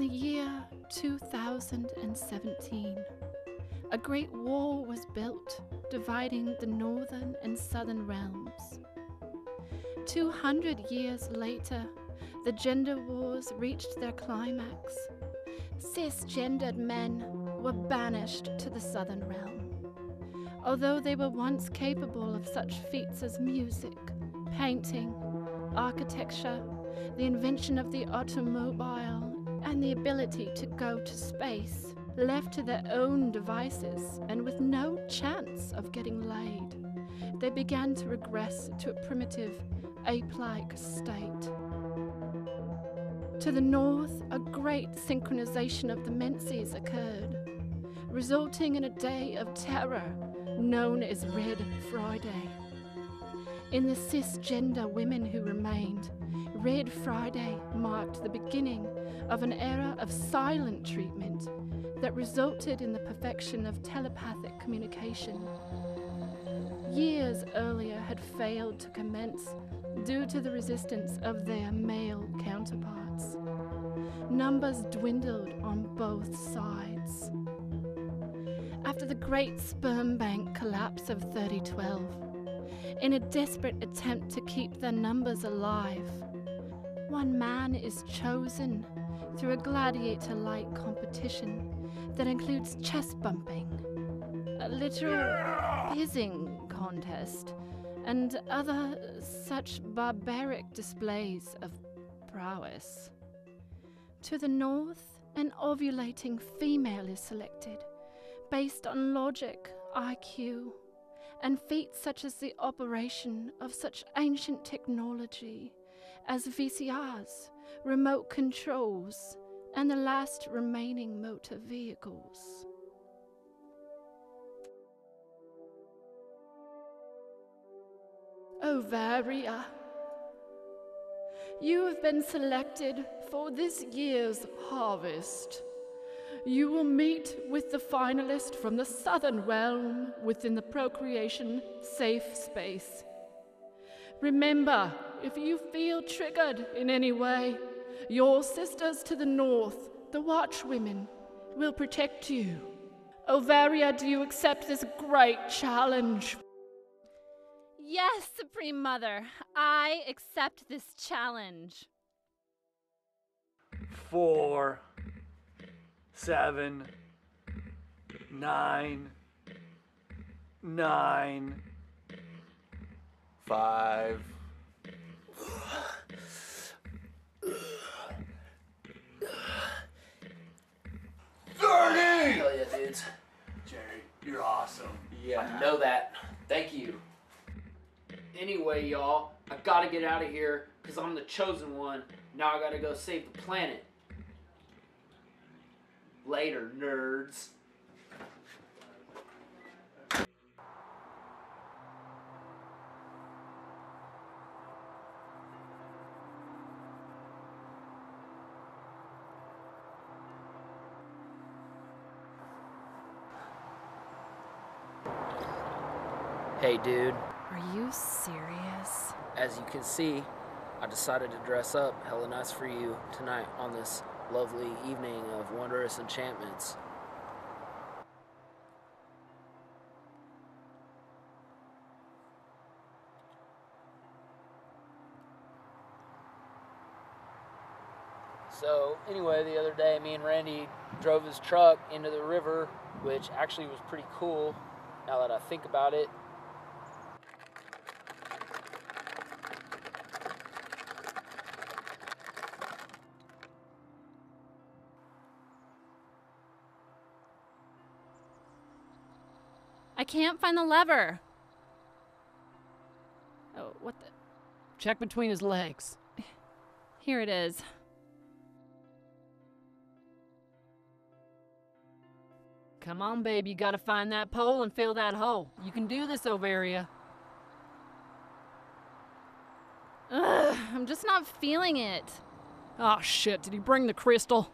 In the year 2017, a great wall was built dividing the northern and southern realms. 200 years later, the gender wars reached their climax. Cisgendered men were banished to the southern realm. Although they were once capable of such feats as music, painting, architecture, the invention of the automobile, and the ability to go to space, left to their own devices and with no chance of getting laid, they began to regress to a primitive, ape like state. To the north, a great synchronization of the menses occurred, resulting in a day of terror known as Red Friday. In the cisgender women who remained, Red Friday marked the beginning of an era of silent treatment that resulted in the perfection of telepathic communication. Years earlier had failed to commence due to the resistance of their male counterparts. Numbers dwindled on both sides. After the great sperm bank collapse of 3012, in a desperate attempt to keep their numbers alive, one man is chosen through a gladiator like competition that includes chest bumping, a literal fizzing contest, and other such barbaric displays of prowess. To the north, an ovulating female is selected based on logic, IQ, and feats such as the operation of such ancient technology as VCRs, remote controls, and the last remaining motor vehicles. Oh, Ovaria, you have been selected for this year's harvest. You will meet with the finalist from the southern realm within the procreation safe space. Remember, if you feel triggered in any way, your sisters to the north, the Watchwomen, will protect you. Ovaria, do you accept this great challenge? Yes, Supreme Mother, I accept this challenge. Four, seven, nine, nine, five. Yeah, I know that. Thank you. Anyway, y'all, I gotta get out of here because I'm the chosen one. Now I gotta go save the planet. Later, nerds. Hey, dude. Are you serious? As you can see, I decided to dress up hella nice for you tonight on this lovely evening of wondrous enchantments. So, anyway, the other day, me and Randy drove his truck into the river, which actually was pretty cool now that I think about it. I can't find the lever. Oh, what the? Check between his legs. Here it is. Come on, babe, you gotta find that pole and fill that hole. You can do this, Ovaria. Ugh, I'm just not feeling it. Oh shit, did he bring the crystal?